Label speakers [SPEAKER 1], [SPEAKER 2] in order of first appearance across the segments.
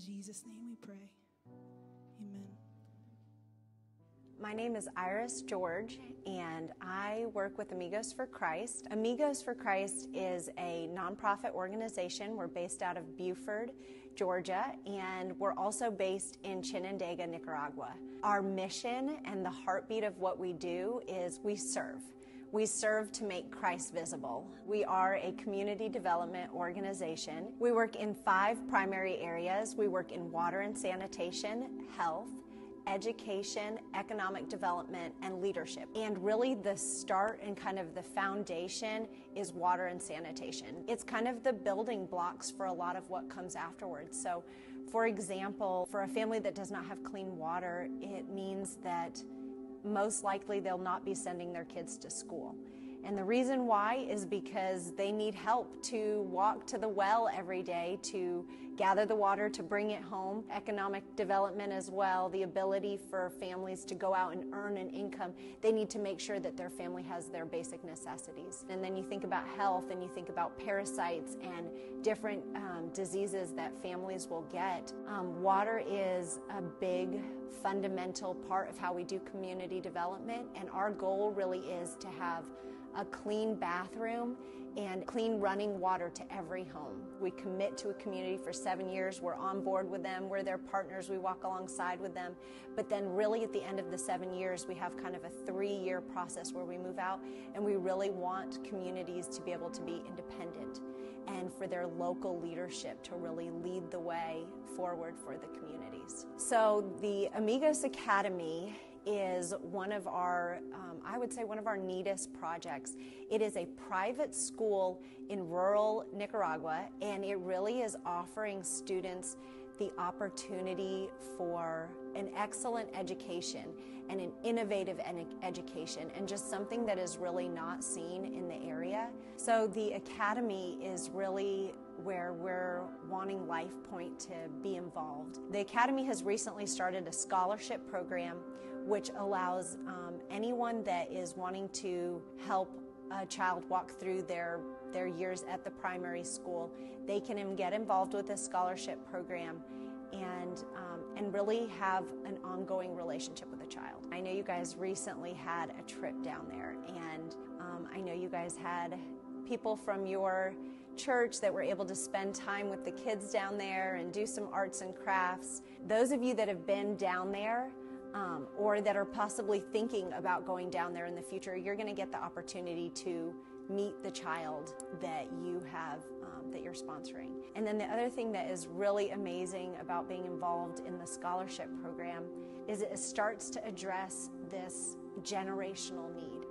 [SPEAKER 1] Jesus' name we pray. Amen.
[SPEAKER 2] My name is Iris George, and I work with Amigos for Christ. Amigos for Christ is a nonprofit organization. We're based out of Buford, Georgia, and we're also based in Chinandega, Nicaragua. Our mission and the heartbeat of what we do is we serve. We serve to make Christ visible. We are a community development organization. We work in five primary areas. We work in water and sanitation, health, education, economic development, and leadership. And really, the start and kind of the foundation is water and sanitation. It's kind of the building blocks for a lot of what comes afterwards. So, for example, for a family that does not have clean water, it means that most likely they'll not be sending their kids to school. And the reason why is because they need help to walk to the well every day, to gather the water, to bring it home. Economic development as well, the ability for families to go out and earn an income. They need to make sure that their family has their basic necessities. And then you think about health and you think about parasites and different um, diseases that families will get. Um, water is a big fundamental part of how we do community development, and our goal really is to have a clean bathroom and clean running water to every home. We commit to a community for seven years. We're on board with them. We're their partners. We walk alongside with them. But then, really, at the end of the seven years, we have kind of a three year process where we move out and we really want communities to be able to be independent and for their local leadership to really lead the way forward for the communities. So, the Amigos Academy is one of our, um, I would say, one of our neatest projects. It is a private school in rural Nicaragua, and it really is offering students the opportunity for an excellent education and an innovative ed- education and just something that is really not seen in the area. So the academy is really where we're wanting LifePoint to be involved. The Academy has recently started a scholarship program which allows um, anyone that is wanting to help a child walk through their, their years at the primary school, they can get involved with a scholarship program and, um, and really have an ongoing relationship with a child. I know you guys recently had a trip down there, and um, I know you guys had people from your church that were able to spend time with the kids down there and do some arts and crafts. Those of you that have been down there, um, or that are possibly thinking about going down there in the future, you're going to get the opportunity to meet the child that you have um, that you're sponsoring. And then the other thing that is really amazing about being involved in the scholarship program is it starts to address this generational need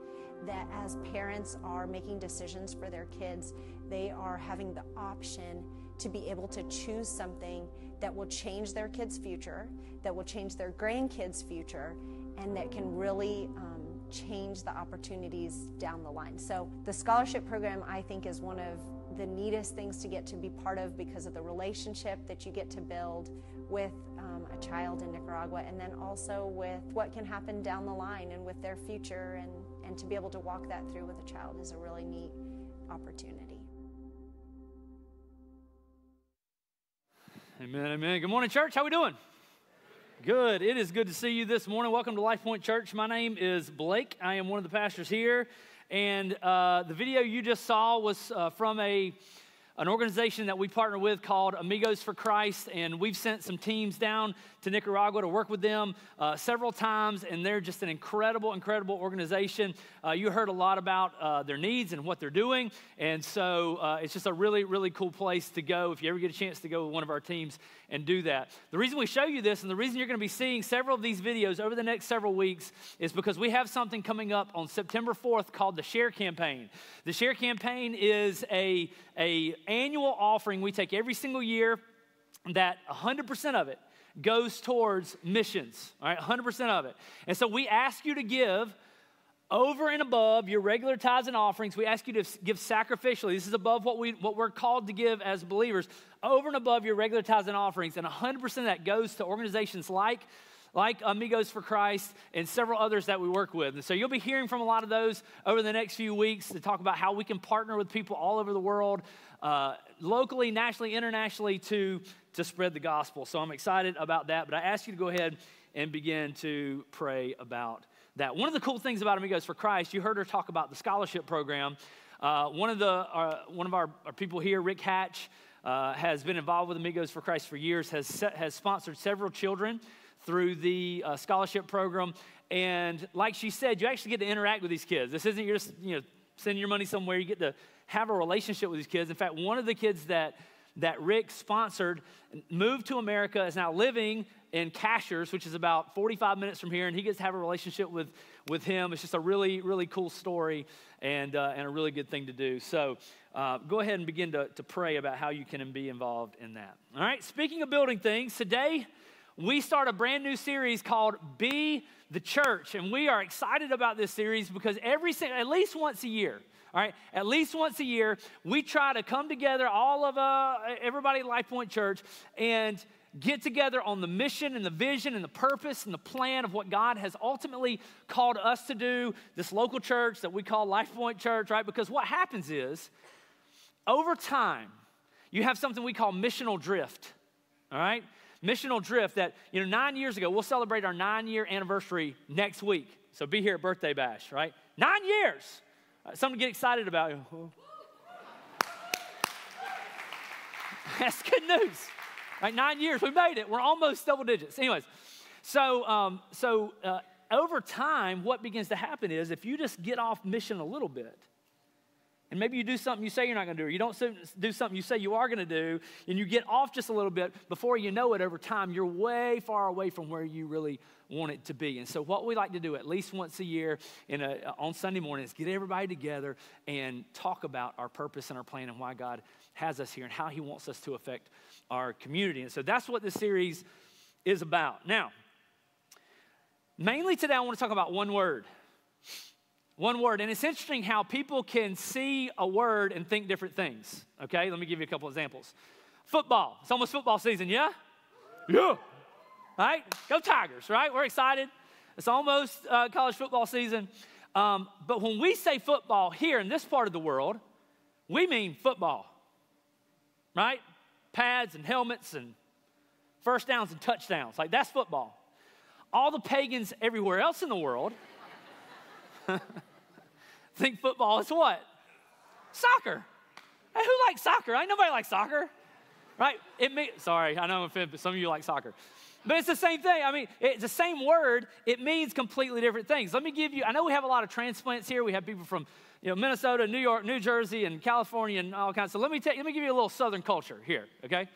[SPEAKER 2] that as parents are making decisions for their kids, they are having the option to be able to choose something that will change their kids' future, that will change their grandkids' future, and that can really um, change the opportunities down the line. So, the scholarship program, I think, is one of the neatest things to get to be part of because of the relationship that you get to build with um, a child in Nicaragua, and then also with what can happen down the line and with their future, and, and to be able to walk that through with a child is a really neat opportunity.
[SPEAKER 3] Amen, amen. Good morning, church. How we doing? Good. It is good to see you this morning. Welcome to LifePoint Church. My name is Blake. I am one of the pastors here. And uh, the video you just saw was uh, from a an organization that we partner with called Amigos for Christ, and we've sent some teams down to Nicaragua to work with them uh, several times, and they're just an incredible, incredible organization. Uh, you heard a lot about uh, their needs and what they're doing, and so uh, it's just a really, really cool place to go if you ever get a chance to go with one of our teams and do that. The reason we show you this, and the reason you're going to be seeing several of these videos over the next several weeks, is because we have something coming up on September 4th called the Share Campaign. The Share Campaign is a, a annual offering we take every single year that 100% of it goes towards missions, all right, 100% of it. And so we ask you to give over and above your regular tithes and offerings, we ask you to give sacrificially. This is above what, we, what we're called to give as believers, over and above your regular tithes and offerings. And 100% of that goes to organizations like like Amigos for Christ and several others that we work with. And so you'll be hearing from a lot of those over the next few weeks to talk about how we can partner with people all over the world, uh, locally, nationally, internationally, to, to spread the gospel. So I'm excited about that. But I ask you to go ahead and begin to pray about that. One of the cool things about Amigos for Christ, you heard her talk about the scholarship program. Uh, one of the uh, one of our, our, people here, Rick Hatch, uh, has been involved with Amigos for Christ for years. has set, has sponsored several children through the uh, scholarship program. And like she said, you actually get to interact with these kids. This isn't just you know sending your money somewhere. You get to have a relationship with these kids. In fact, one of the kids that that Rick sponsored moved to America is now living in Cashiers, which is about 45 minutes from here, and he gets to have a relationship with, with him. It's just a really, really cool story and, uh, and a really good thing to do. So uh, go ahead and begin to, to pray about how you can be involved in that. All right, speaking of building things, today we start a brand new series called Be the Church, and we are excited about this series because every at least once a year, all right, at least once a year, we try to come together, all of uh, everybody at Life Point Church, and get together on the mission and the vision and the purpose and the plan of what God has ultimately called us to do, this local church that we call Life Point Church, right? Because what happens is, over time, you have something we call missional drift, all right? Missional drift that, you know, nine years ago, we'll celebrate our nine year anniversary next week. So be here at Birthday Bash, right? Nine years. Something to get excited about. That's good news. Right, nine years, we made it. We're almost double digits. Anyways, so um, so uh, over time, what begins to happen is if you just get off mission a little bit, and maybe you do something you say you're not going to do, or you don't do something you say you are going to do, and you get off just a little bit, before you know it, over time, you're way far away from where you really want it to be. And so, what we like to do at least once a year in a, uh, on Sunday morning is get everybody together and talk about our purpose and our plan and why God has us here and how He wants us to affect our community. And so, that's what this series is about. Now, mainly today, I want to talk about one word. One word. And it's interesting how people can see a word and think different things. Okay, let me give you a couple examples. Football. It's almost football season, yeah? Yeah right? Go Tigers, right? We're excited. It's almost uh, college football season. Um, but when we say football here in this part of the world, we mean football, right? Pads and helmets and first downs and touchdowns. Like that's football. All the pagans everywhere else in the world think football is what? Soccer. Hey, who likes soccer? I nobody likes soccer, right? It may, sorry, I know I'm offended, but some of you like soccer. But it's the same thing. I mean, it's the same word. It means completely different things. Let me give you, I know we have a lot of transplants here. We have people from you know, Minnesota, New York, New Jersey, and California, and all kinds. So let me, tell, let me give you a little Southern culture here, okay?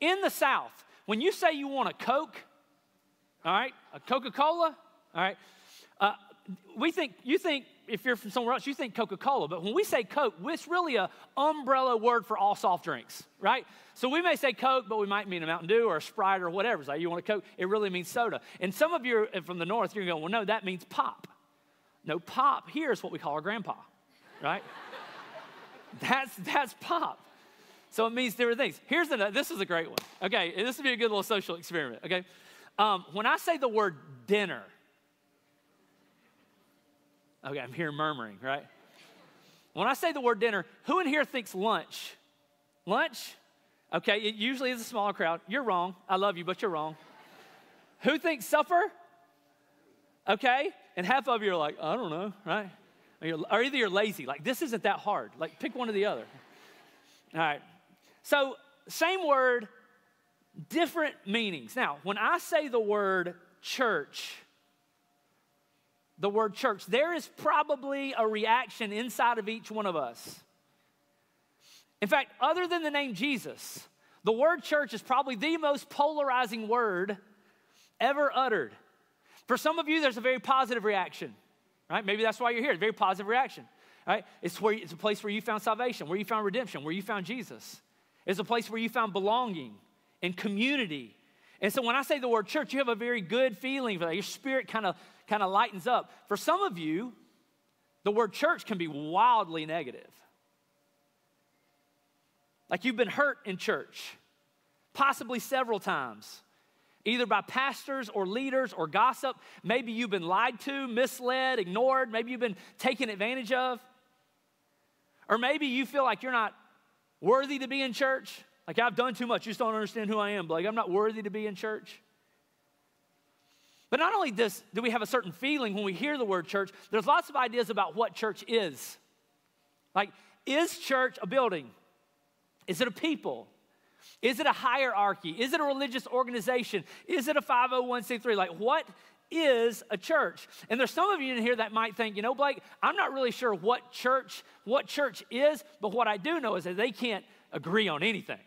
[SPEAKER 3] In the South, when you say you want a Coke, all right, a Coca Cola, all right, uh, we think, you think, if you're from somewhere else, you think Coca Cola, but when we say Coke, it's really a umbrella word for all soft drinks, right? So we may say Coke, but we might mean a Mountain Dew or a Sprite or whatever. So you want a Coke? It really means soda. And some of you from the north, you're going, well, no, that means pop. No, pop here is what we call our grandpa, right? that's, that's pop. So it means different things. Here's the, this is a great one. Okay, this would be a good little social experiment, okay? Um, when I say the word dinner, okay, I'm here murmuring, right? When I say the word dinner, who in here thinks lunch? Lunch? Okay, it usually is a smaller crowd. You're wrong. I love you, but you're wrong. Who thinks supper? Okay, and half of you are like, I don't know, right? Or, or either you're lazy, like this isn't that hard. Like pick one or the other. All right. So same word, different meanings. Now, when I say the word church, the word church, there is probably a reaction inside of each one of us. In fact, other than the name Jesus, the word church is probably the most polarizing word ever uttered. For some of you, there's a very positive reaction, right? Maybe that's why you're here, a very positive reaction, right? It's, where, it's a place where you found salvation, where you found redemption, where you found Jesus. It's a place where you found belonging and community. And so when I say the word church, you have a very good feeling for that. Your spirit kind of kind of lightens up. For some of you, the word church can be wildly negative. Like you've been hurt in church, possibly several times, either by pastors or leaders or gossip. Maybe you've been lied to, misled, ignored. Maybe you've been taken advantage of. Or maybe you feel like you're not worthy to be in church. Like, I've done too much. You just don't understand who I am. Like, I'm not worthy to be in church. But not only this, do we have a certain feeling when we hear the word church, there's lots of ideas about what church is. Like, is church a building? Is it a people? Is it a hierarchy? Is it a religious organization? Is it a 501c3? Like, what is a church? And there's some of you in here that might think, you know, Blake, I'm not really sure what church, what church is, but what I do know is that they can't agree on anything.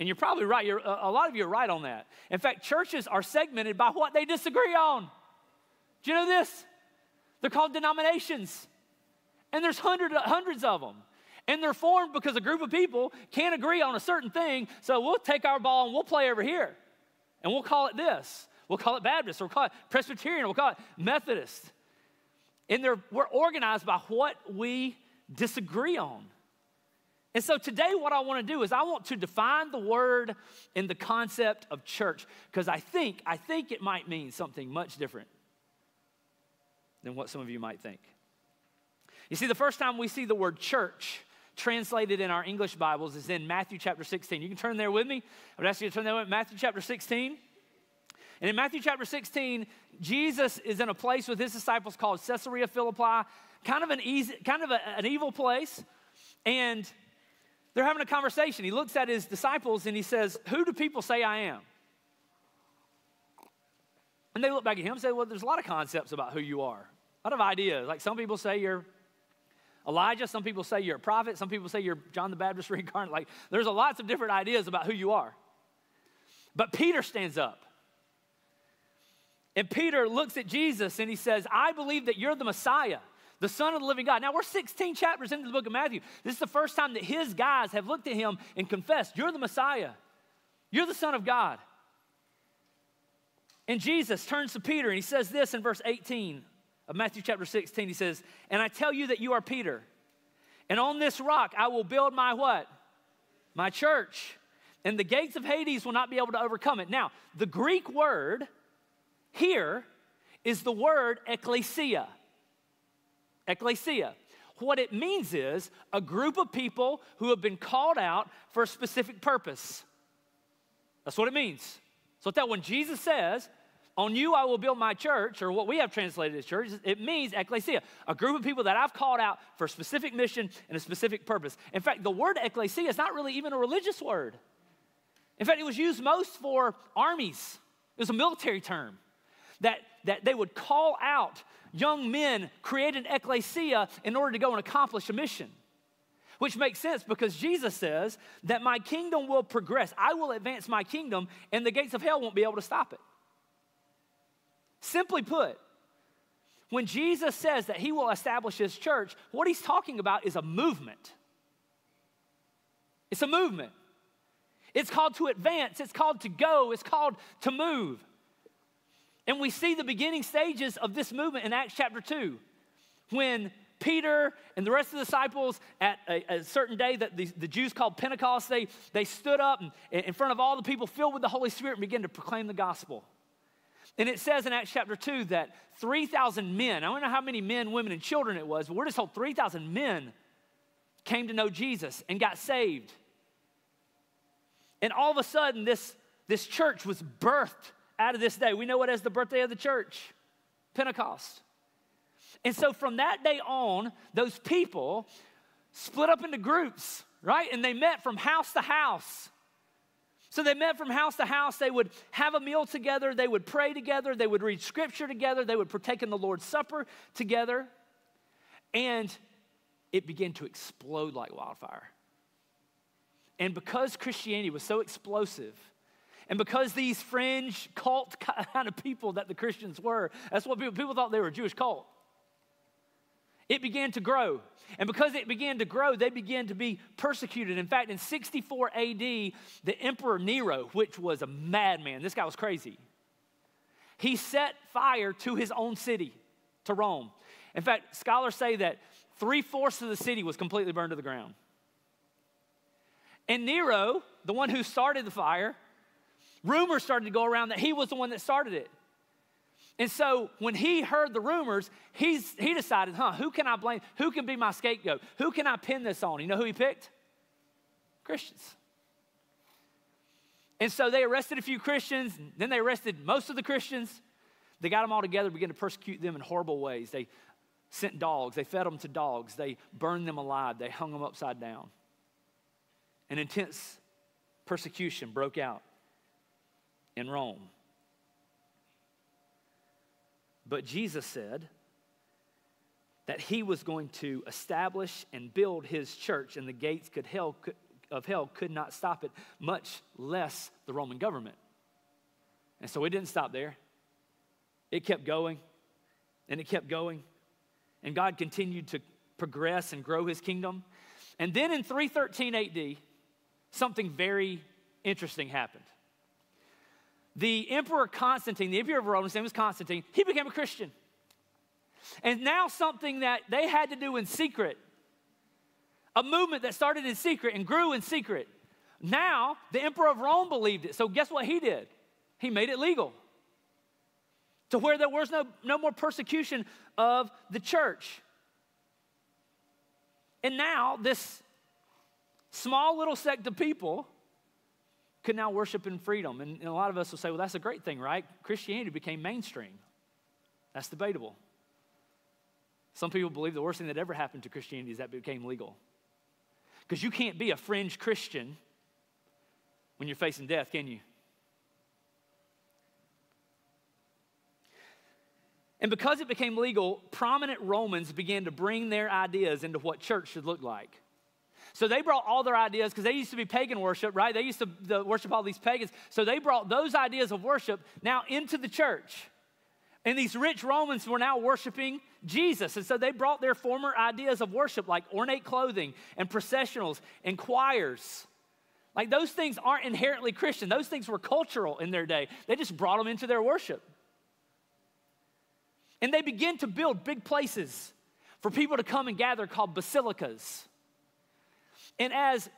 [SPEAKER 3] And you're probably right. You're, a lot of you are right on that. In fact, churches are segmented by what they disagree on. Do you know this? They're called denominations. And there's hundred, hundreds of them. And they're formed because a group of people can't agree on a certain thing. So we'll take our ball and we'll play over here. And we'll call it this. We'll call it Baptist, we'll call it Presbyterian, we'll call it Methodist. And we're organized by what we disagree on. And so today, what I want to do is I want to define the word and the concept of church because I think, I think it might mean something much different than what some of you might think. You see, the first time we see the word church translated in our English Bibles is in Matthew chapter 16. You can turn there with me. I would ask you to turn there with. Matthew chapter 16. And in Matthew chapter 16, Jesus is in a place with his disciples called Caesarea Philippi, kind of an easy, kind of a, an evil place. And they're having a conversation. He looks at his disciples and he says, Who do people say I am? And they look back at him and say, Well, there's a lot of concepts about who you are, a lot of ideas. Like some people say you're Elijah, some people say you're a prophet, some people say you're John the Baptist reincarnate. Like there's a lots of different ideas about who you are. But Peter stands up. And Peter looks at Jesus and he says, I believe that you're the Messiah the Son of the living God. Now, we're 16 chapters into the book of Matthew. This is the first time that his guys have looked at him and confessed, You're the Messiah, you're the Son of God. And Jesus turns to Peter and he says this in verse 18 of Matthew chapter 16. He says, And I tell you that you are Peter, and on this rock I will build my what? My church. And the gates of Hades will not be able to overcome it. Now, the Greek word here is the word ecclesia ecclesia. What it means is a group of people who have been called out for a specific purpose. That's what it means. So that when Jesus says, on you I will build my church, or what we have translated as church, it means ecclesia, a group of people that I've called out for a specific mission and a specific purpose. In fact, the word ecclesia is not really even a religious word. In fact, it was used most for armies, it was a military term that, that they would call out young men create an ecclesia in order to go and accomplish a mission. Which makes sense because Jesus says that my kingdom will progress. I will advance my kingdom, and the gates of hell won't be able to stop it. Simply put, when Jesus says that he will establish his church, what he's talking about is a movement. It's a movement. It's called to advance, it's called to go, it's called to move. And we see the beginning stages of this movement in Acts chapter 2 when Peter and the rest of the disciples at a, a certain day that the, the, Jews called Pentecost, they, they stood up and, in front of all the people filled with the Holy Spirit and began to proclaim the gospel. And it says in Acts chapter 2 that 3,000 men, I don't know how many men, women, and children it was, but we're just told 3,000 men came to know Jesus and got saved. And all of a sudden, this, this church was birthed out of this day. We know it as the birthday of the church, Pentecost. And so from that day on, those people split up into groups, right? And they met from house to house. So they met from house to house. They would have a meal together. They would pray together. They would read scripture together. They would partake in the Lord's Supper together. And it began to explode like wildfire. And because Christianity was so explosive, and because these fringe cult kind of people that the Christians were, that's what people, people thought they were a Jewish cult. It began to grow. And because it began to grow, they began to be persecuted. In fact, in 64 AD, the Emperor Nero, which was a madman, this guy was crazy, he set fire to his own city, to Rome. In fact, scholars say that three fourths of the city was completely burned to the ground. And Nero, the one who started the fire, rumors started to go around that he was the one that started it. And so when he heard the rumors, he's, he decided, huh, who can I blame? Who can be my scapegoat? Who can I pin this on? You know who he picked? Christians. And so they arrested a few Christians, then they arrested most of the Christians. They got them all together, began to persecute them in horrible ways. They sent dogs, they fed them to dogs, they burned them alive, they hung them upside down. An intense persecution broke out in Rome. But Jesus said that he was going to establish and build his church, and the gates could hell, of hell could not stop it, much less the Roman government. And so it didn't stop there. It kept going, and it kept going. And God continued to progress and grow his kingdom. And then in 313 AD, something very interesting happened. The Emperor Constantine, the Emperor of Rome, his name was Constantine, he became a Christian. And now something that they had to do in secret, a movement that started in secret and grew in secret. Now the Emperor of Rome believed it. So guess what he did? He made it legal to where there was no, no more persecution of the church. And now, this small little sect of people could now worship in freedom. And, and a lot of us will say, well, that's a great thing, right? Christianity became mainstream. That's debatable. Some people believe the worst thing that ever happened to Christianity is that it became legal. Because you can't be a fringe Christian when you're facing death, can you? And because it became legal, prominent Romans began to bring their ideas into what church should look like. So they brought all their ideas because they used to be pagan worship, right? They used to the, worship all these pagans. So they brought those ideas of worship now into the church. And these rich Romans were now worshiping Jesus. And so they brought their former ideas of worship, like ornate clothing and processionals and choirs. Like those things aren't inherently Christian, those things were cultural in their day. They just brought them into their worship. And they begin to build big places for people to come and gather called basilicas. And as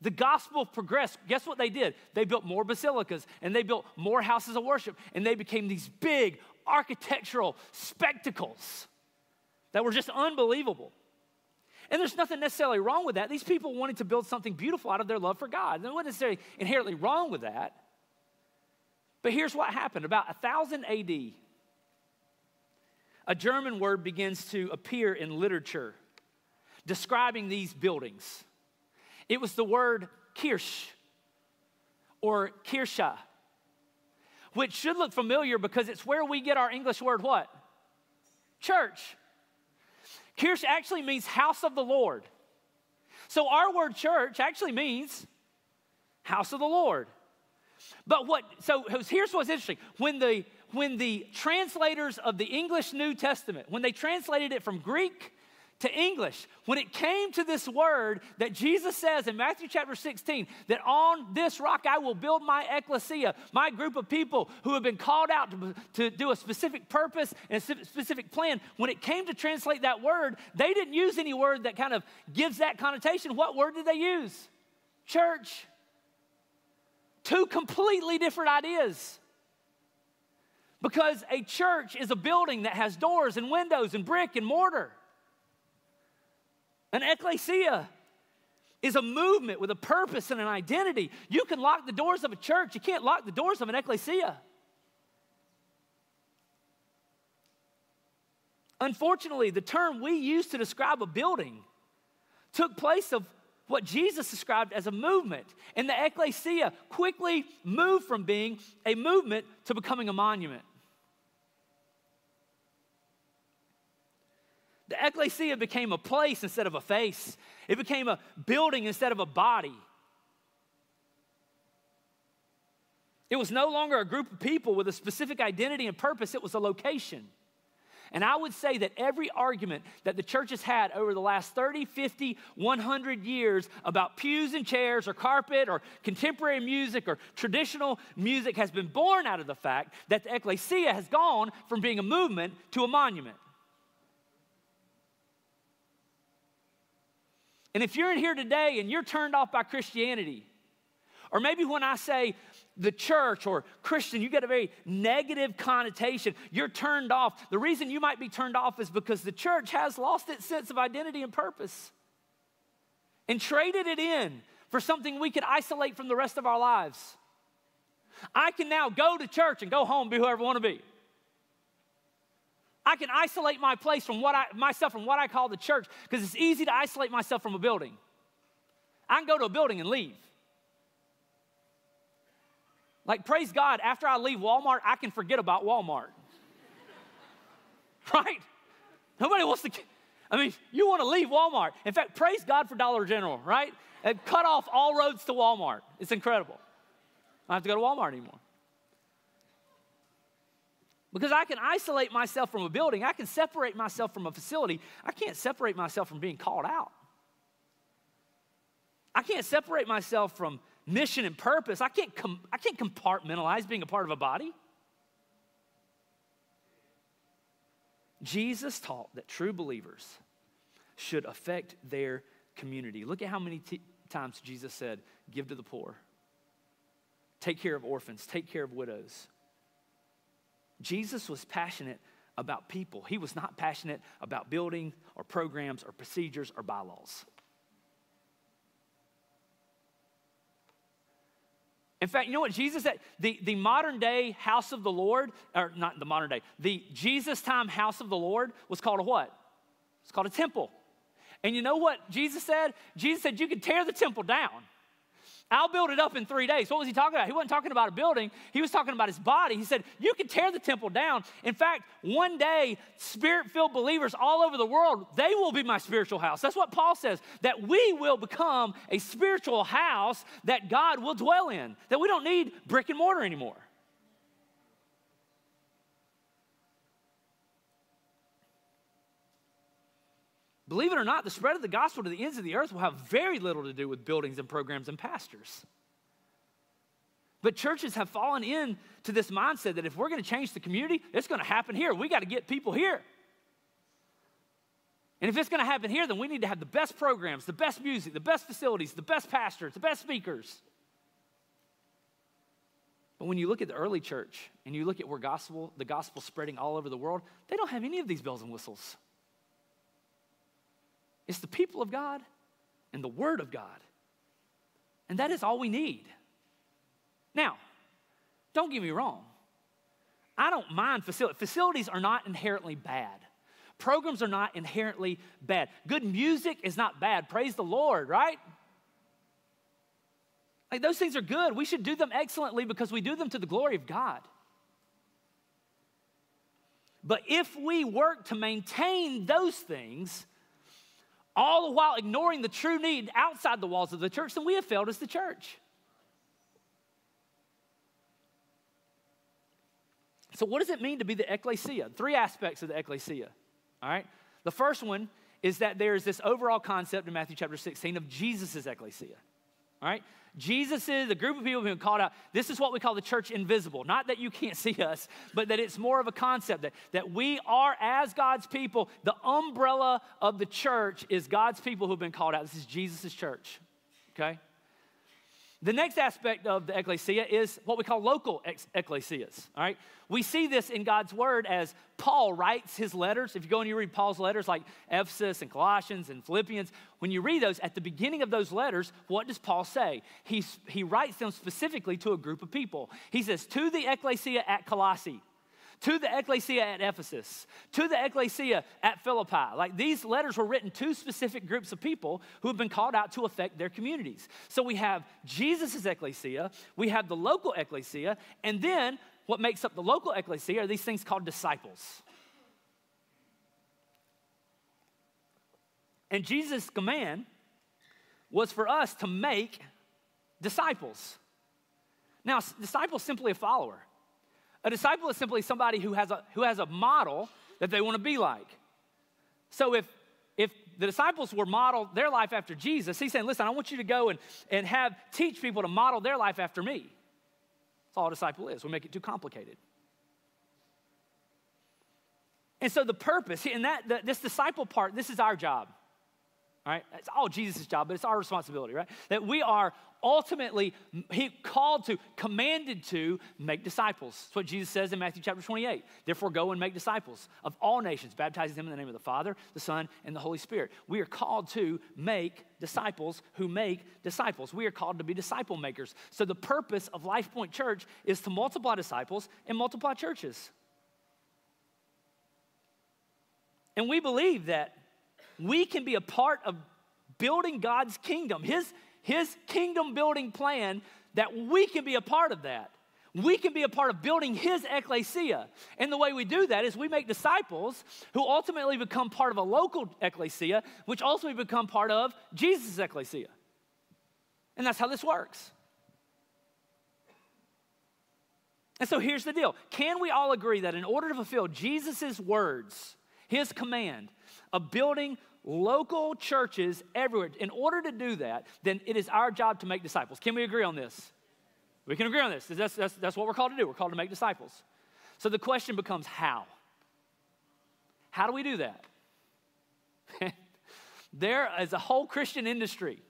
[SPEAKER 3] the gospel progressed, guess what they did? They built more basilicas and they built more houses of worship and they became these big architectural spectacles that were just unbelievable. And there's nothing necessarily wrong with that. These people wanted to build something beautiful out of their love for God. There wasn't necessarily inherently wrong with that. But here's what happened about 1000 AD, a German word begins to appear in literature describing these buildings. It was the word Kirche or Kirche, which should look familiar because it's where we get our English word what? Church. Kirche actually means house of the Lord. So our word church actually means house of the Lord. But what, so here's what's interesting. When the when the translators of the English New Testament, when they translated it from Greek to English, when it came to this word that Jesus says in Matthew chapter 16, that on this rock I will build my ecclesia, my group of people who have been called out to, to do a specific purpose and a specific plan, when it came to translate that word, they didn't use any word that kind of gives that connotation. What word did they use? Church. Two completely different ideas. Because a church is a building that has doors and windows and brick and mortar. An ecclesia is a movement with a purpose and an identity. You can lock the doors of a church, you can't lock the doors of an ecclesia. Unfortunately, the term we use to describe a building took place of what Jesus described as a movement. And the ecclesia quickly moved from being a movement to becoming a monument. The ecclesia became a place instead of a face, it became a building instead of a body. It was no longer a group of people with a specific identity and purpose, it was a location. And I would say that every argument that the church has had over the last 30, 50, 100 years about pews and chairs or carpet or contemporary music or traditional music has been born out of the fact that the ecclesia has gone from being a movement to a monument. And if you're in here today and you're turned off by Christianity, or maybe when I say the church or Christian, you get a very negative connotation. You're turned off. The reason you might be turned off is because the church has lost its sense of identity and purpose and traded it in for something we could isolate from the rest of our lives. I can now go to church and go home, be whoever I want to be. I can isolate my place from what I, myself from what I call the church because it's easy to isolate myself from a building. I can go to a building and leave. Like, praise God, after I leave Walmart, I can forget about Walmart. right? Nobody wants to, I mean, you want to leave Walmart. In fact, praise God for Dollar General, right? And cut off all roads to Walmart. It's incredible. I don't have to go to Walmart anymore. Because I can isolate myself from a building, I can separate myself from a facility. I can't separate myself from being called out. I can't separate myself from mission and purpose. I can't, com- I can't compartmentalize being a part of a body. Jesus taught that true believers should affect their community. Look at how many t- times Jesus said, Give to the poor, take care of orphans, take care of widows. Jesus was passionate about people, he was not passionate about building or programs or procedures or bylaws. In fact, you know what Jesus said? The, the modern day house of the Lord, or not the modern day, the Jesus time house of the Lord was called a what? It's called a temple. And you know what Jesus said? Jesus said you could tear the temple down I'll build it up in three days. What was he talking about? He wasn't talking about a building, he was talking about his body. He said, You can tear the temple down. In fact, one day, spirit filled believers all over the world, they will be my spiritual house. That's what Paul says, that we will become a spiritual house that God will dwell in, that we don't need brick and mortar anymore. Believe it or not, the spread of the gospel to the ends of the earth will have very little to do with buildings and programs and pastors. But churches have fallen into this mindset that if we're going to change the community, it's going to happen here. We got to get people here. And if it's going to happen here, then we need to have the best programs, the best music, the best facilities, the best pastors, the best speakers. But when you look at the early church and you look at where gospel, the gospel spreading all over the world, they don't have any of these bells and whistles. It's the people of God and the Word of God. And that is all we need. Now, don't get me wrong. I don't mind facilities. Facilities are not inherently bad. Programs are not inherently bad. Good music is not bad. Praise the Lord, right? Like those things are good. We should do them excellently because we do them to the glory of God. But if we work to maintain those things, all the while ignoring the true need outside the walls of the church, then we have failed as the church. So, what does it mean to be the ecclesia? Three aspects of the ecclesia. All right. The first one is that there's this overall concept in Matthew chapter 16 of Jesus' ecclesia. All right. Jesus is a group of people who've been called out. This is what we call the church invisible. Not that you can't see us, but that it's more of a concept that, that we are, as God's people, the umbrella of the church is God's people who've been called out. This is Jesus' church. Okay? The next aspect of the ecclesia is what we call local ecclesias. All right, we see this in God's word as Paul writes his letters. If you go and you read Paul's letters, like Ephesus and Colossians and Philippians, when you read those at the beginning of those letters, what does Paul say? He's, he writes them specifically to a group of people. He says, "To the ecclesia at Colossae." To the ecclesia at Ephesus, to the ecclesia at Philippi. Like these letters were written to specific groups of people who have been called out to affect their communities. So we have Jesus' ecclesia, we have the local ecclesia, and then what makes up the local ecclesia are these things called disciples. And Jesus' command was for us to make disciples. Now, disciple is simply a follower. A disciple is simply somebody who has a, who has a model that they want to be like. So if, if the disciples were modeled their life after Jesus, he's saying, listen, I want you to go and, and have teach people to model their life after me. That's all a disciple is. We make it too complicated. And so the purpose, and that the, this disciple part, this is our job. All right? It's all Jesus' job, but it's our responsibility, right? That we are ultimately he called to, commanded to make disciples. That's what Jesus says in Matthew chapter 28. Therefore, go and make disciples of all nations, baptizing them in the name of the Father, the Son, and the Holy Spirit. We are called to make disciples who make disciples. We are called to be disciple makers. So the purpose of Life Point Church is to multiply disciples and multiply churches. And we believe that we can be a part of building God's kingdom, His, His kingdom building plan, that we can be a part of that. We can be a part of building His ecclesia. And the way we do that is we make disciples who ultimately become part of a local ecclesia, which ultimately become part of Jesus' ecclesia. And that's how this works. And so here's the deal can we all agree that in order to fulfill Jesus' words, his command of building local churches everywhere. In order to do that, then it is our job to make disciples. Can we agree on this? We can agree on this. That's, that's, that's what we're called to do. We're called to make disciples. So the question becomes how? How do we do that? there is a whole Christian industry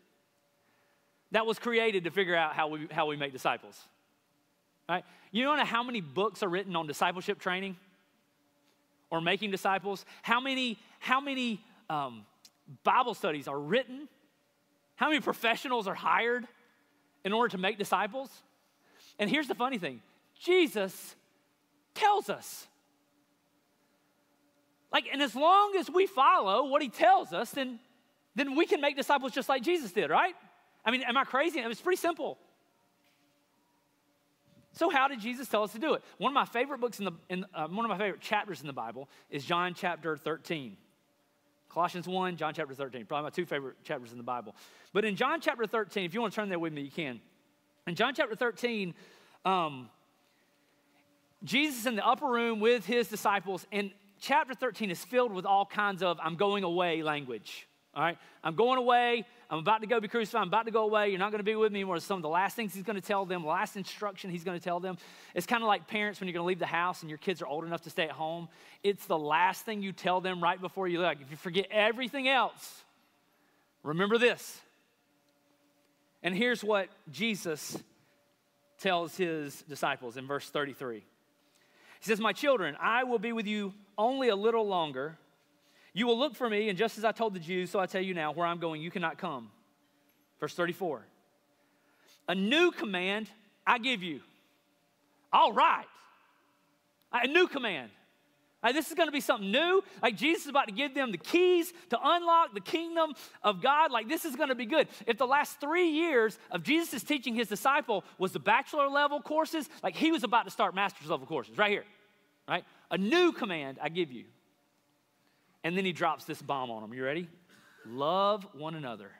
[SPEAKER 3] that was created to figure out how we, how we make disciples. Right? You know how many books are written on discipleship training? Or making disciples? How many, how many um, Bible studies are written? How many professionals are hired in order to make disciples? And here's the funny thing Jesus tells us. Like, and as long as we follow what he tells us, then, then we can make disciples just like Jesus did, right? I mean, am I crazy? It's pretty simple. So, how did Jesus tell us to do it? One of my favorite books in the, in, uh, one of my favorite chapters in the Bible is John chapter 13. Colossians 1, John chapter 13, probably my two favorite chapters in the Bible. But in John chapter 13, if you want to turn there with me, you can. In John chapter 13, um, Jesus in the upper room with his disciples, and chapter 13 is filled with all kinds of I'm going away language. All right? I'm going away. I'm about to go be crucified. I'm about to go away. You're not going to be with me anymore. Some of the last things he's going to tell them, the last instruction he's going to tell them. It's kind of like parents when you're going to leave the house and your kids are old enough to stay at home. It's the last thing you tell them right before you leave. If you forget everything else, remember this. And here's what Jesus tells his disciples in verse 33. He says, My children, I will be with you only a little longer. You will look for me, and just as I told the Jews, so I tell you now, where I'm going, you cannot come. Verse 34. A new command I give you. All right. A new command. Like, this is going to be something new. Like Jesus is about to give them the keys to unlock the kingdom of God. Like this is going to be good. If the last three years of Jesus' teaching his disciple was the bachelor level courses, like he was about to start master's level courses right here. Right? A new command I give you. And then he drops this bomb on them. You ready? Love one another.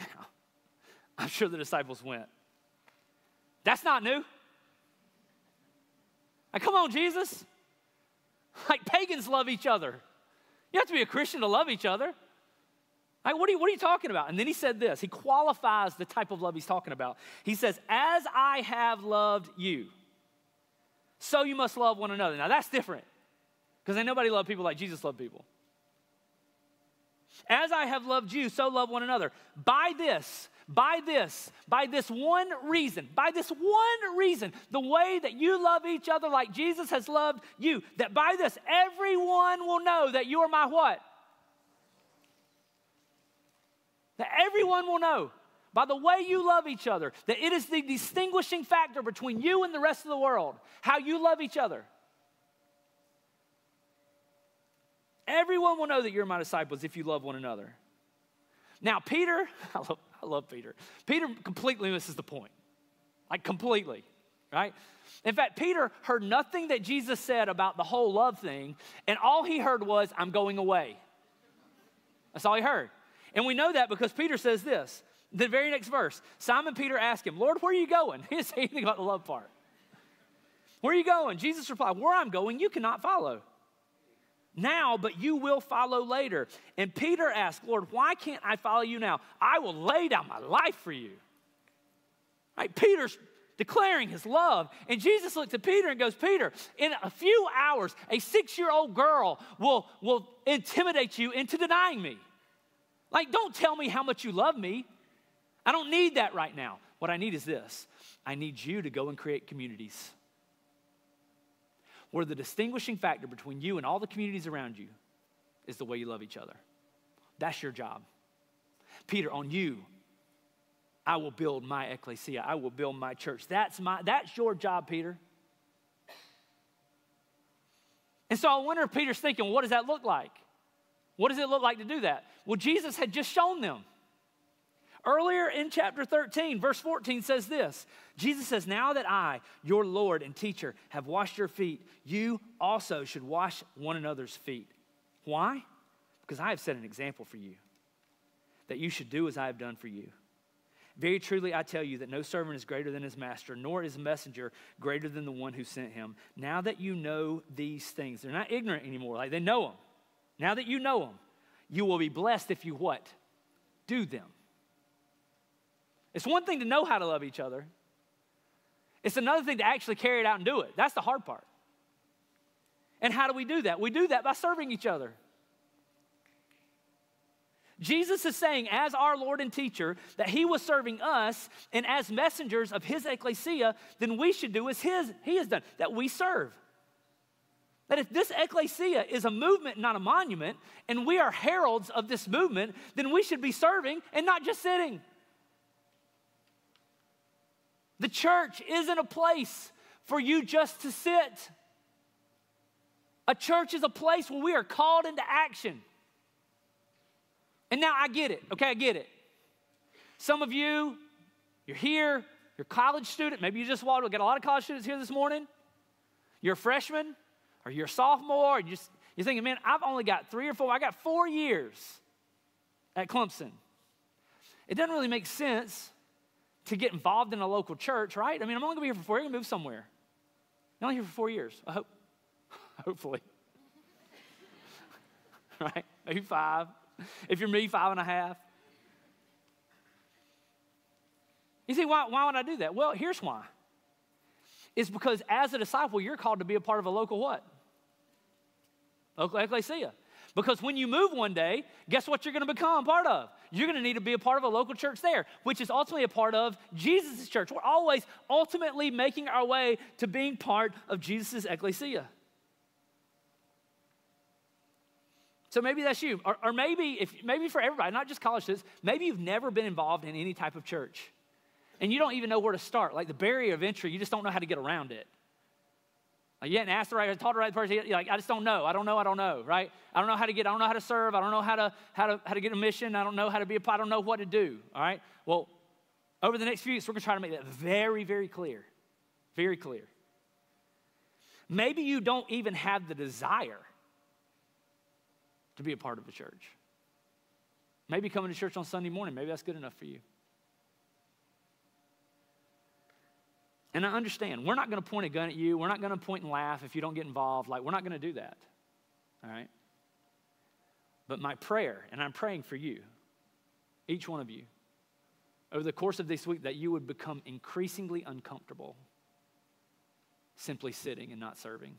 [SPEAKER 3] Now, I'm sure the disciples went, That's not new. Like, come on, Jesus. Like, pagans love each other. You have to be a Christian to love each other. Like, what are, you, what are you talking about? And then he said this. He qualifies the type of love he's talking about. He says, As I have loved you, so you must love one another. Now, that's different. Because ain't nobody love people like Jesus loved people. As I have loved you, so love one another. By this, by this, by this one reason, by this one reason, the way that you love each other like Jesus has loved you, that by this everyone will know that you are my what? That everyone will know by the way you love each other, that it is the distinguishing factor between you and the rest of the world, how you love each other. Everyone will know that you're my disciples if you love one another. Now, Peter, I love, I love Peter. Peter completely misses the point, like completely, right? In fact, Peter heard nothing that Jesus said about the whole love thing, and all he heard was, I'm going away. That's all he heard. And we know that because Peter says this. The very next verse, Simon Peter asked him, Lord, where are you going? He didn't say anything about the love part. Where are you going? Jesus replied, Where I'm going, you cannot follow now, but you will follow later. And Peter asked, Lord, why can't I follow you now? I will lay down my life for you. Right? Peter's declaring his love. And Jesus looks at Peter and goes, Peter, in a few hours, a six year old girl will, will intimidate you into denying me. Like, don't tell me how much you love me. I don't need that right now. What I need is this I need you to go and create communities where the distinguishing factor between you and all the communities around you is the way you love each other. That's your job. Peter, on you, I will build my ecclesia. I will build my church. That's my that's your job, Peter. And so I wonder if Peter's thinking, what does that look like? What does it look like to do that? Well, Jesus had just shown them. Earlier in chapter 13, verse 14 says this Jesus says, Now that I, your Lord and teacher, have washed your feet, you also should wash one another's feet. Why? Because I have set an example for you that you should do as I have done for you. Very truly, I tell you that no servant is greater than his master, nor is a messenger greater than the one who sent him. Now that you know these things, they're not ignorant anymore, like they know them. Now that you know them, you will be blessed if you what? Do them. It's one thing to know how to love each other, it's another thing to actually carry it out and do it. That's the hard part. And how do we do that? We do that by serving each other. Jesus is saying, as our Lord and teacher, that he was serving us, and as messengers of his ecclesia, then we should do as his, he has done, that we serve. That if this ecclesia is a movement, not a monument, and we are heralds of this movement, then we should be serving and not just sitting. The church isn't a place for you just to sit. A church is a place where we are called into action. And now I get it, okay? I get it. Some of you, you're here, you're a college student, maybe you just walked, we got a lot of college students here this morning. You're a freshman or you're a sophomore, or you just, you're thinking, man, I've only got three or four, I got four years at Clemson. It doesn't really make sense to get involved in a local church, right? I mean, I'm only gonna be here for four I'm gonna move somewhere. I'm only here for four years, I hope, hopefully. right? Maybe five. If you're me, five and a half. You see, why, why would I do that? Well, here's why. It's because as a disciple, you're called to be a part of a local what? Local ecclesia. Because when you move one day, guess what you're going to become part of? You're going to need to be a part of a local church there, which is ultimately a part of Jesus' church. We're always ultimately making our way to being part of Jesus' ecclesia. So maybe that's you. Or, or, maybe if maybe for everybody, not just college students, maybe you've never been involved in any type of church. And you don't even know where to start. Like the barrier of entry, you just don't know how to get around it. Like you hadn't asked the right, taught the right person. You're like, I just don't know. I don't know. I don't know. Right? I don't know how to get. I don't know how to serve. I don't know how to how to how to get a mission. I don't know how to be a. I don't know what to do. All right. Well, over the next few weeks, we're going to try to make that very, very clear. Very clear. Maybe you don't even have the desire to be a part of a church. Maybe coming to church on Sunday morning, maybe that's good enough for you. And I understand, we're not going to point a gun at you. We're not going to point and laugh if you don't get involved. Like, we're not going to do that. All right? But my prayer, and I'm praying for you, each one of you, over the course of this week, that you would become increasingly uncomfortable simply sitting and not serving.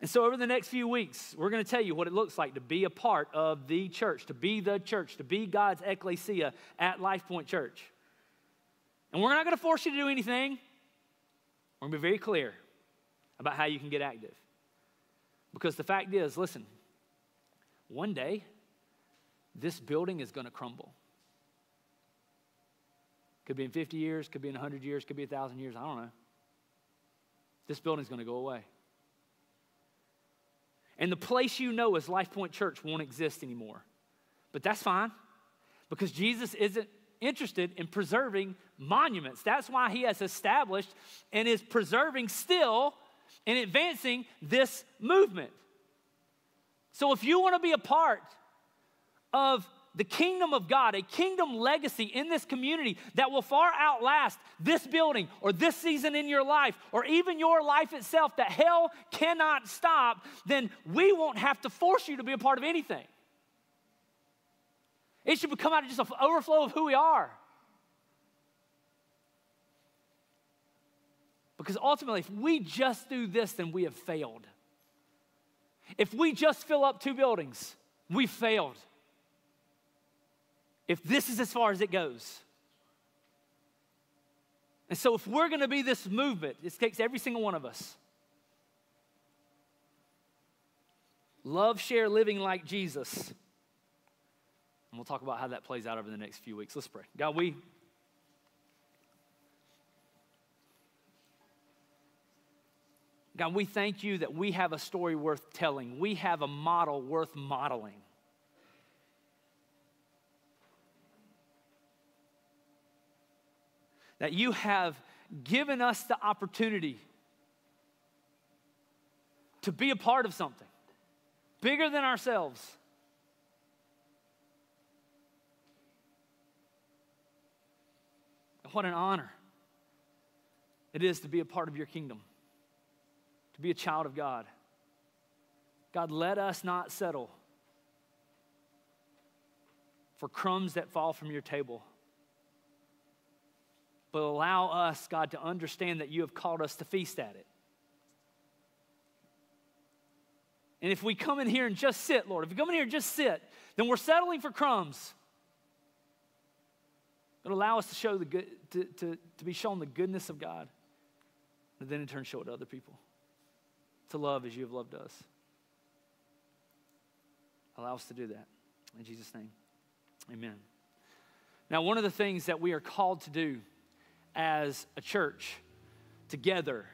[SPEAKER 3] And so, over the next few weeks, we're going to tell you what it looks like to be a part of the church, to be the church, to be God's ecclesia at LifePoint Church. And we're not going to force you to do anything. We're going to be very clear about how you can get active. Because the fact is, listen, one day, this building is going to crumble. Could be in 50 years, could be in 100 years, could be 1,000 years, I don't know. This building's going to go away. And the place you know as LifePoint Church won't exist anymore. But that's fine because Jesus isn't interested in preserving monuments. That's why he has established and is preserving still and advancing this movement. So if you want to be a part of the kingdom of God, a kingdom legacy in this community that will far outlast this building or this season in your life or even your life itself that hell cannot stop, then we won't have to force you to be a part of anything. It should come out of just an overflow of who we are. Because ultimately, if we just do this, then we have failed. If we just fill up two buildings, we failed. If this is as far as it goes. And so, if we're going to be this movement, it takes every single one of us. Love, share, living like Jesus. And we'll talk about how that plays out over the next few weeks. Let's pray. God, we. God, we thank you that we have a story worth telling. We have a model worth modeling. That you have given us the opportunity to be a part of something bigger than ourselves. What an honor it is to be a part of your kingdom, to be a child of God. God, let us not settle for crumbs that fall from your table, but allow us, God, to understand that you have called us to feast at it. And if we come in here and just sit, Lord, if we come in here and just sit, then we're settling for crumbs. It'll allow us to show the good, to, to, to be shown the goodness of God, and then in turn show it to other people. To love as you have loved us. Allow us to do that. In Jesus' name, amen. Now, one of the things that we are called to do as a church together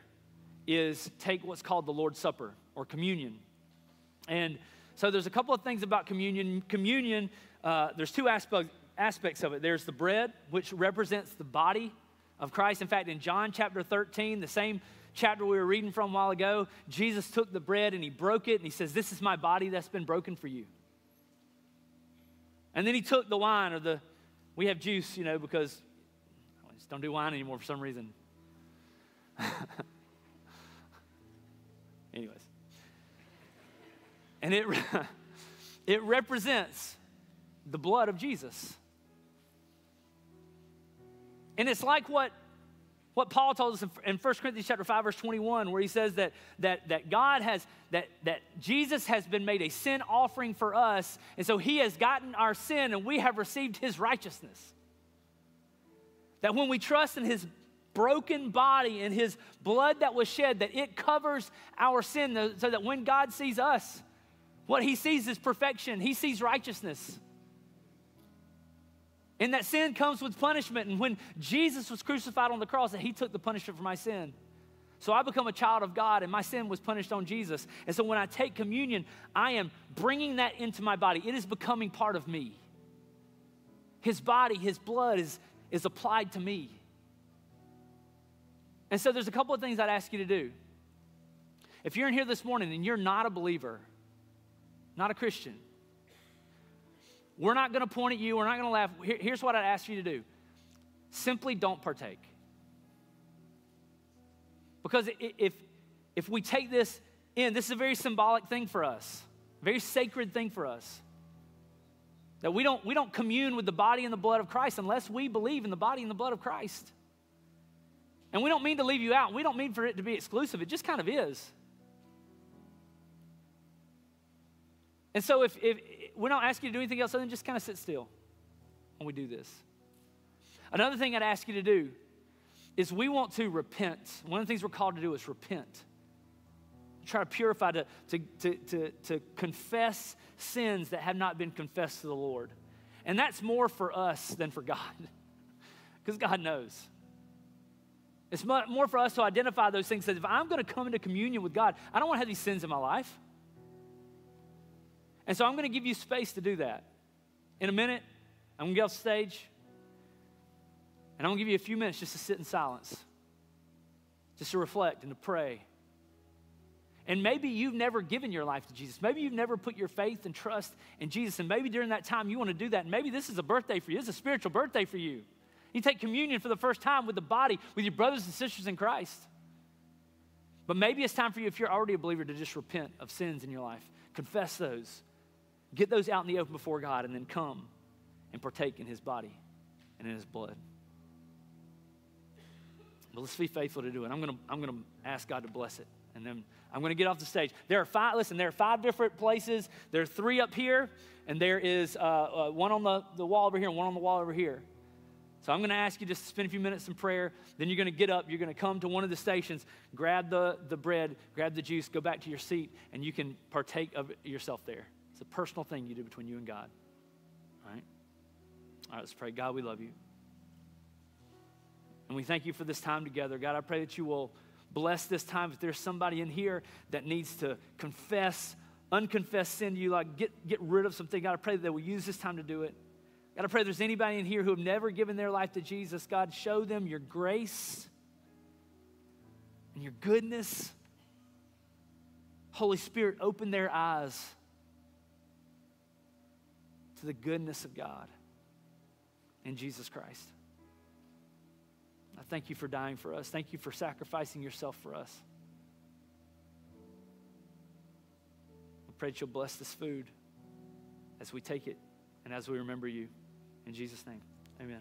[SPEAKER 3] is take what's called the Lord's Supper or communion. And so there's a couple of things about communion. Communion, uh, there's two aspects, aspects of it. There's the bread, which represents the body of Christ. In fact, in John chapter 13, the same chapter we were reading from a while ago, Jesus took the bread and he broke it and he says, This is my body that's been broken for you. And then he took the wine or the, we have juice, you know, because just don't do wine anymore for some reason. Anyways. And it, it represents the blood of Jesus. And it's like what, what Paul told us in, in 1 Corinthians chapter 5, verse 21, where he says that, that, that God has, that, that Jesus has been made a sin offering for us, and so he has gotten our sin and we have received his righteousness. That when we trust in his broken body and his blood that was shed, that it covers our sin, so that when God sees us, what he sees is perfection, he sees righteousness. And that sin comes with punishment. And when Jesus was crucified on the cross, that he took the punishment for my sin. So I become a child of God, and my sin was punished on Jesus. And so when I take communion, I am bringing that into my body. It is becoming part of me. His body, his blood is, is applied to me. And so there's a couple of things I'd ask you to do. If you're in here this morning and you're not a believer, not a Christian. We're not going to point at you. We're not going to laugh. Here, here's what I'd ask you to do simply don't partake. Because if, if we take this in, this is a very symbolic thing for us, very sacred thing for us. That we don't, we don't commune with the body and the blood of Christ unless we believe in the body and the blood of Christ. And we don't mean to leave you out. We don't mean for it to be exclusive. It just kind of is. And so if, if we don't ask you to do anything else other than just kind of sit still when we do this. Another thing I'd ask you to do is we want to repent. One of the things we're called to do is repent. Try to purify, to, to, to, to, to confess sins that have not been confessed to the Lord. And that's more for us than for God, because God knows. It's more for us to identify those things that if I'm going to come into communion with God, I don't want to have these sins in my life. And so I'm going to give you space to do that. In a minute, I'm going to get off stage, and I'm going to give you a few minutes just to sit in silence, just to reflect and to pray. And maybe you've never given your life to Jesus. Maybe you've never put your faith and trust in Jesus. And maybe during that time you want to do that. And maybe this is a birthday for you. This is a spiritual birthday for you. You take communion for the first time with the body, with your brothers and sisters in Christ. But maybe it's time for you, if you're already a believer, to just repent of sins in your life, confess those, Get those out in the open before God and then come and partake in his body and in his blood. But let's be faithful to do it. I'm going I'm going to ask God to bless it And then I'm going to get off the stage. There are five, listen, there are five different places. There are three up here, and there is uh, uh, one on the, the wall over here and one on the wall over here. So I'm going to ask you just to spend a few minutes in prayer. Then you're going to get up. You're going to come to one of the stations, grab the, the bread, grab the juice, go back to your seat, and you can partake of yourself there. It's a personal thing you do between you and God. All right? All right, let's pray. God, we love you. And we thank you for this time together. God, I pray that you will bless this time. If there's somebody in here that needs to confess unconfessed sin to you, like get, get rid of something, God, I pray that we'll use this time to do it. God, I pray there's anybody in here who have never given their life to Jesus. God, show them your grace and your goodness. Holy Spirit, open their eyes to the goodness of God in Jesus Christ. I thank you for dying for us. Thank you for sacrificing yourself for us. I pray that you'll bless this food as we take it and as we remember you. In Jesus' name, amen.